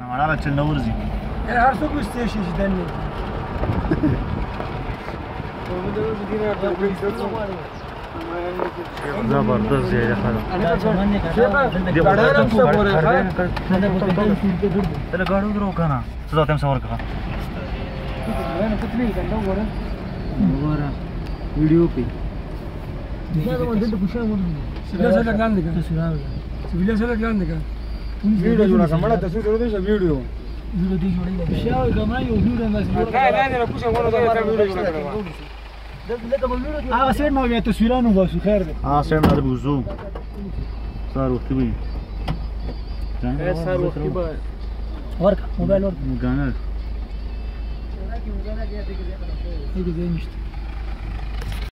همارا بچه نورزی یعنی هر سوک بسته شیش دنی زبردست زیاده خدا دی بڑا رم سوره خا تل گاڑو درو کنا سدا تم سوره کنا انا کتلی گندو گورا گورا ویڈیو پی دا مدد پوښه مو سدا سدا ګان دی سدا سدا ګان دی ویډیو جوړه کړه مړه تاسو ته ورته ویډیو ویډیو دې جوړه شي او دا ما یو ویډیو نه جوړه کړه نه نه کوڅه مونږ ته ویډیو جوړه کړه آ سر ما بیا تصویرانو واسو خیر دی آ سر ما د بوزو سر وخت وی سر وخت به ورکا موبایل ورکا ګانر دې دې نشته